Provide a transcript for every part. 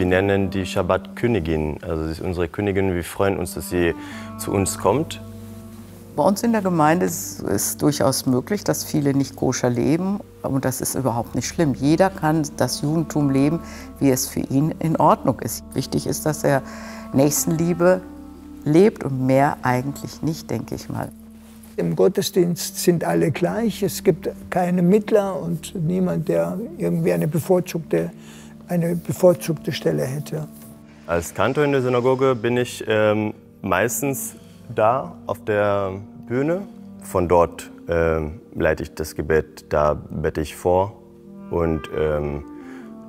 wir nennen die Schabbat-Königin. Also sie ist unsere Königin. Wir freuen uns, dass sie zu uns kommt. Bei uns in der Gemeinde ist es durchaus möglich, dass viele nicht koscher leben. Und das ist überhaupt nicht schlimm. Jeder kann das Judentum leben, wie es für ihn in Ordnung ist. Wichtig ist, dass er Nächstenliebe lebt und mehr eigentlich nicht, denke ich mal. Im Gottesdienst sind alle gleich. Es gibt keine Mittler und niemand, der irgendwie eine bevorzugte, eine bevorzugte Stelle hätte. Als Kantor in der Synagoge bin ich ähm, meistens da auf der Bühne. Von dort ähm, leite ich das Gebet, da bete ich vor und ähm,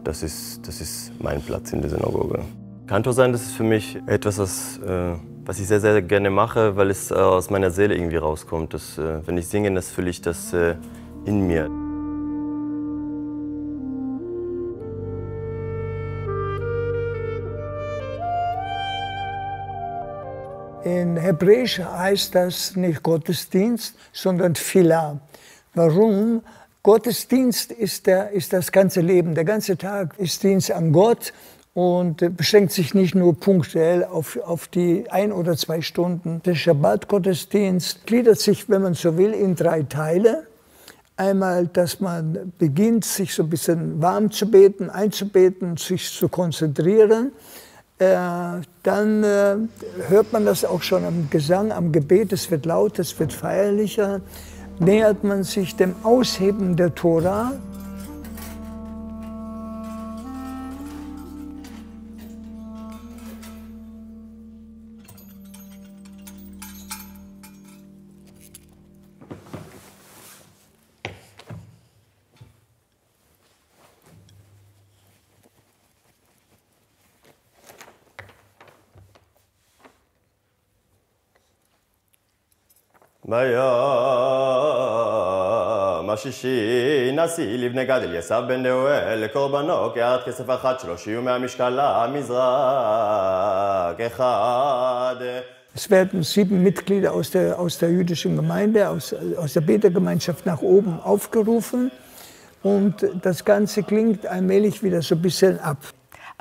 das, ist, das ist mein Platz in der Synagoge. Kantor sein, das ist für mich etwas, was, äh, was ich sehr, sehr gerne mache, weil es äh, aus meiner Seele irgendwie rauskommt. Das, äh, wenn ich singe, das fühle ich das äh, in mir. In Hebräisch heißt das nicht Gottesdienst, sondern Philah. Warum? Gottesdienst ist, der, ist das ganze Leben. Der ganze Tag ist Dienst an Gott und beschränkt sich nicht nur punktuell auf, auf die ein oder zwei Stunden. Der Schabbat-Gottesdienst gliedert sich, wenn man so will, in drei Teile. Einmal, dass man beginnt, sich so ein bisschen warm zu beten, einzubeten, sich zu konzentrieren. Äh, dann äh, hört man das auch schon am Gesang, am Gebet, es wird laut, es wird feierlicher. Nähert man sich dem Ausheben der Tora, ביום השישי נשיא לבני גד אליסב בן דאואל לקורבנו קהת כסף אחת שלו שיהיו מהמשקל למזרק אחד. Es werden sieben Mitglieder aus der, aus der jüdischen Gemeinde, aus, aus der Betergemeinschaft nach oben aufgerufen. Und das Ganze klingt allmählich wieder so ein bisschen ab.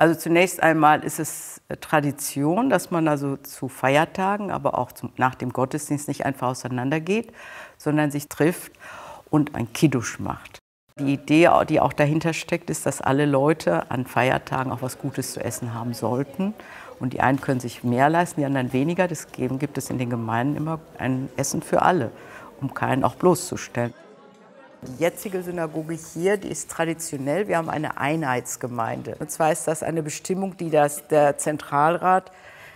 Also zunächst einmal ist es Tradition, dass man also zu Feiertagen, aber auch zum, nach dem Gottesdienst nicht einfach auseinandergeht, sondern sich trifft und ein Kiddush macht. Die Idee, die auch dahinter steckt, ist, dass alle Leute an Feiertagen auch was Gutes zu essen haben sollten. Und die einen können sich mehr leisten, die anderen weniger. Deswegen gibt es in den Gemeinden immer ein Essen für alle, um keinen auch bloßzustellen. Die jetzige Synagoge hier, die ist traditionell. Wir haben eine Einheitsgemeinde. Und zwar ist das eine Bestimmung, die das, der Zentralrat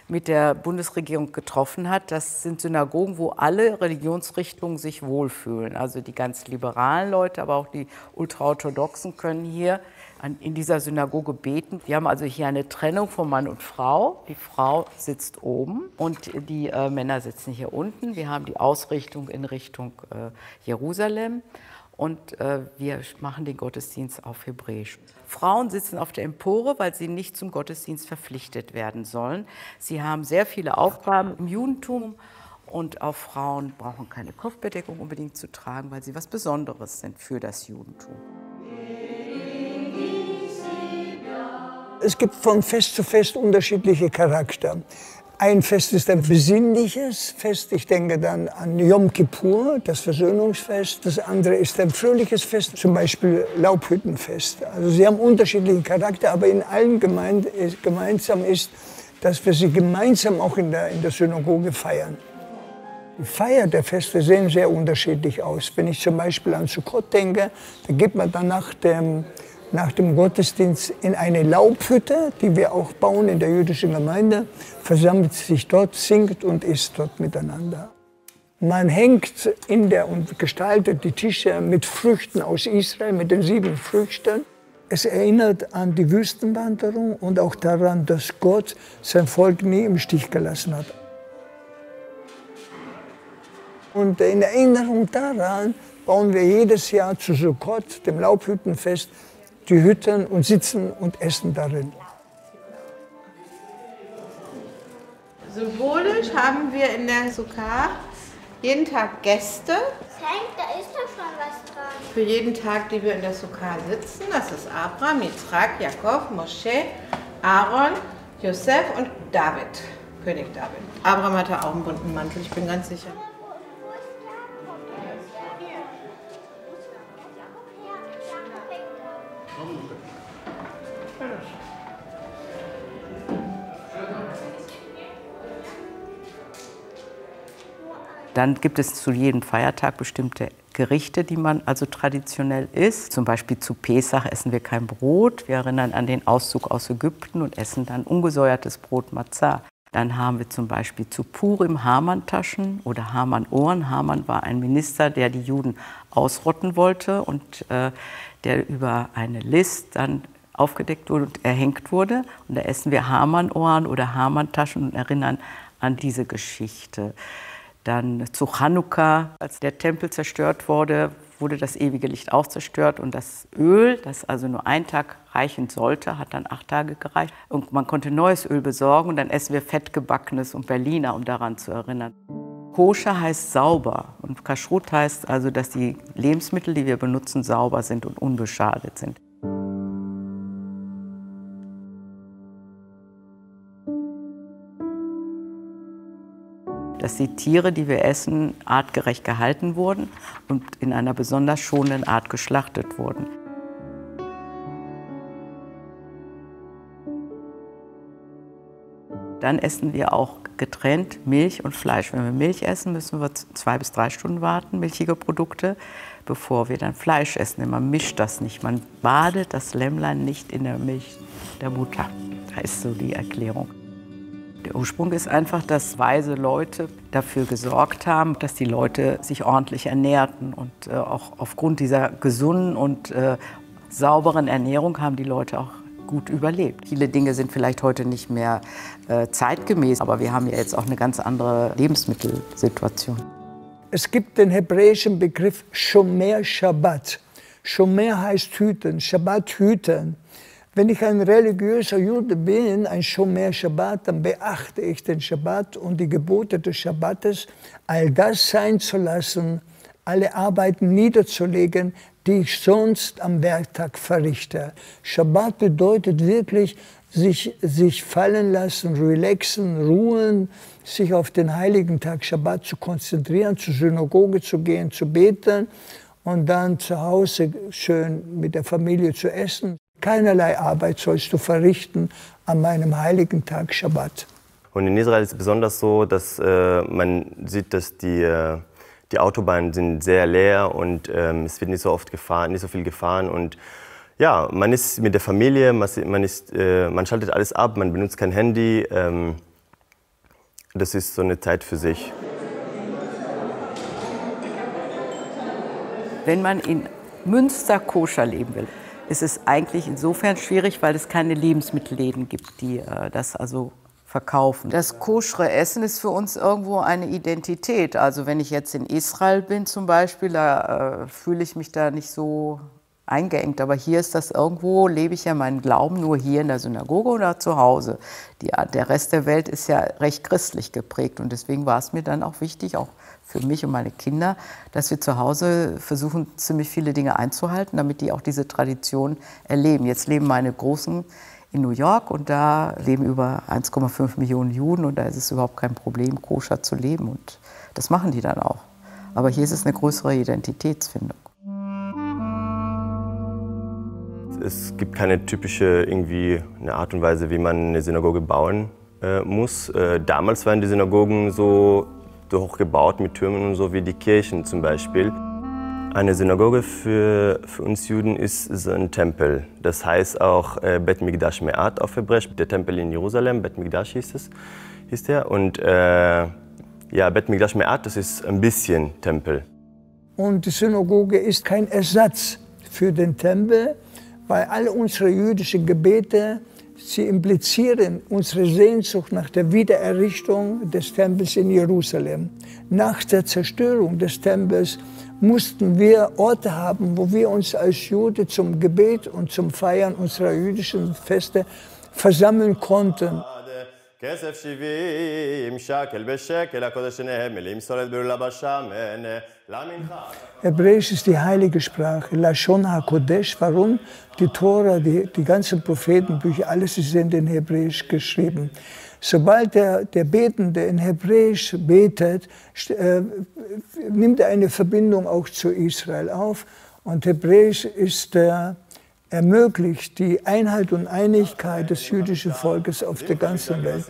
mit der Bundesregierung getroffen hat. Das sind Synagogen, wo alle Religionsrichtungen sich wohlfühlen. Also die ganz liberalen Leute, aber auch die ultraorthodoxen können hier in dieser Synagoge beten. Wir haben also hier eine Trennung von Mann und Frau. Die Frau sitzt oben und die äh, Männer sitzen hier unten. Wir haben die Ausrichtung in Richtung äh, Jerusalem und äh, wir machen den Gottesdienst auf Hebräisch. Frauen sitzen auf der Empore, weil sie nicht zum Gottesdienst verpflichtet werden sollen. Sie haben sehr viele Aufgaben im Judentum und auch Frauen brauchen keine Kopfbedeckung unbedingt zu tragen, weil sie was Besonderes sind für das Judentum. Es gibt von Fest zu Fest unterschiedliche Charakter. Ein Fest ist ein besinnliches Fest. Ich denke dann an Yom Kippur, das Versöhnungsfest. Das andere ist ein fröhliches Fest, zum Beispiel Laubhüttenfest. Also sie haben unterschiedlichen Charakter, aber in allen gemeint, gemeinsam ist, dass wir sie gemeinsam auch in der, in der Synagoge feiern. Die Feier der Feste sehen sehr unterschiedlich aus. Wenn ich zum Beispiel an Sukkot denke, da geht man dann nach dem nach dem Gottesdienst in eine Laubhütte, die wir auch bauen in der jüdischen Gemeinde, versammelt sich dort, singt und isst dort miteinander. Man hängt in der und gestaltet die Tische mit Früchten aus Israel, mit den sieben Früchten. Es erinnert an die Wüstenwanderung und auch daran, dass Gott sein Volk nie im Stich gelassen hat. Und in Erinnerung daran bauen wir jedes Jahr zu Sukkot, dem Laubhüttenfest, die Hütten und sitzen und essen darin. Symbolisch haben wir in der Sukkah jeden Tag Gäste. Da ist doch schon was dran. Für jeden Tag, die wir in der Sukkah sitzen. Das ist Abraham, Yitzhak, Jakob, Mosche, Aaron, Josef und David. König David. Abraham hatte auch einen bunten Mantel, ich bin ganz sicher. Dann gibt es zu jedem Feiertag bestimmte Gerichte, die man also traditionell isst. Zum Beispiel zu Pesach essen wir kein Brot. Wir erinnern an den Auszug aus Ägypten und essen dann ungesäuertes Brot Matzah. Dann haben wir zum Beispiel zu Purim Hamann-Taschen oder Hamann-Ohren. Hamann war ein Minister, der die Juden ausrotten wollte und äh, der über eine List dann aufgedeckt wurde und erhängt wurde. Und da essen wir Hamann-Ohren oder Hamann-Taschen und erinnern an diese Geschichte. Dann zu Chanukka, als der Tempel zerstört wurde, wurde das ewige Licht auch zerstört und das Öl, das also nur einen Tag reichen sollte, hat dann acht Tage gereicht. Und man konnte neues Öl besorgen und dann essen wir fettgebackenes und Berliner, um daran zu erinnern. Koscher heißt sauber und Kashrut heißt also, dass die Lebensmittel, die wir benutzen, sauber sind und unbeschadet sind. Dass die Tiere, die wir essen, artgerecht gehalten wurden und in einer besonders schonenden Art geschlachtet wurden. Dann essen wir auch getrennt Milch und Fleisch. Wenn wir Milch essen, müssen wir zwei bis drei Stunden warten, milchige Produkte, bevor wir dann Fleisch essen. Man mischt das nicht. Man badet das Lämmlein nicht in der Milch der Mutter. Da ist so die Erklärung. Der Ursprung ist einfach, dass weise Leute dafür gesorgt haben, dass die Leute sich ordentlich ernährten. Und äh, auch aufgrund dieser gesunden und äh, sauberen Ernährung haben die Leute auch gut überlebt. Viele Dinge sind vielleicht heute nicht mehr äh, zeitgemäß, aber wir haben ja jetzt auch eine ganz andere Lebensmittelsituation. Es gibt den hebräischen Begriff Shomer Shabbat. Shomer heißt hüten, Shabbat hüten. Wenn ich ein religiöser Jude bin, ein Shomer Shabbat, dann beachte ich den Shabbat und die Gebote des Shabbates, all das sein zu lassen, alle Arbeiten niederzulegen, die ich sonst am Werktag verrichte. Shabbat bedeutet wirklich, sich, sich fallen lassen, relaxen, ruhen, sich auf den heiligen Tag Shabbat zu konzentrieren, zur Synagoge zu gehen, zu beten und dann zu Hause schön mit der Familie zu essen. Keinerlei Arbeit sollst du verrichten an meinem heiligen Tag Schabbat. Und in Israel ist es besonders so, dass äh, man sieht, dass die, äh, die Autobahnen sind sehr leer und ähm, es wird nicht so oft gefahren, nicht so viel gefahren und ja, man ist mit der Familie, man, ist, äh, man schaltet alles ab, man benutzt kein Handy. Ähm, das ist so eine Zeit für sich. Wenn man in Münster koscher leben will, ist es eigentlich insofern schwierig, weil es keine Lebensmittelläden gibt, die äh, das also verkaufen. Das koschere Essen ist für uns irgendwo eine Identität. Also wenn ich jetzt in Israel bin zum Beispiel, da äh, fühle ich mich da nicht so eingeengt. Aber hier ist das irgendwo, lebe ich ja meinen Glauben nur hier in der Synagoge oder zu Hause. Die, der Rest der Welt ist ja recht christlich geprägt. Und deswegen war es mir dann auch wichtig, auch für mich und meine Kinder, dass wir zu Hause versuchen, ziemlich viele Dinge einzuhalten, damit die auch diese Tradition erleben. Jetzt leben meine Großen in New York und da leben über 1,5 Millionen Juden und da ist es überhaupt kein Problem, koscher zu leben und das machen die dann auch. Aber hier ist es eine größere Identitätsfindung. Es gibt keine typische irgendwie eine Art und Weise, wie man eine Synagoge bauen äh, muss. Äh, damals waren die Synagogen so hoch gebaut mit Türmen und so wie die Kirchen zum Beispiel. Eine Synagoge für, für uns Juden ist so ein Tempel. Das heißt auch äh, Bet Migdash Me'at auf Hebräisch, der Tempel in Jerusalem, Bet Migdash hieß es, hieß der. Und äh, ja, Bet Migdash Me'at, das ist ein bisschen Tempel. Und die Synagoge ist kein Ersatz für den Tempel, weil alle unsere jüdischen Gebete Sie implizieren unsere Sehnsucht nach der Wiedererrichtung des Tempels in Jerusalem. Nach der Zerstörung des Tempels mussten wir Orte haben, wo wir uns als Jude zum Gebet und zum Feiern unserer jüdischen Feste versammeln konnten. כסף שבעים שקל בשקל, הקודש נהמלים, סולת ברולה בשמן, למנחה. Hebräisch ist die heilige Sprache, Lashon HaKodesh. Warum? Die Tora, die, die ganzen Prophetenbücher, alles ist in den Hebräisch geschrieben. Sobald der, der Betende in Hebräisch betet, st- äh, nimmt er eine Verbindung auch zu Israel auf. Und Hebräisch ist der, ermöglicht die Einheit und Einigkeit des jüdischen Volkes auf der ganzen Welt.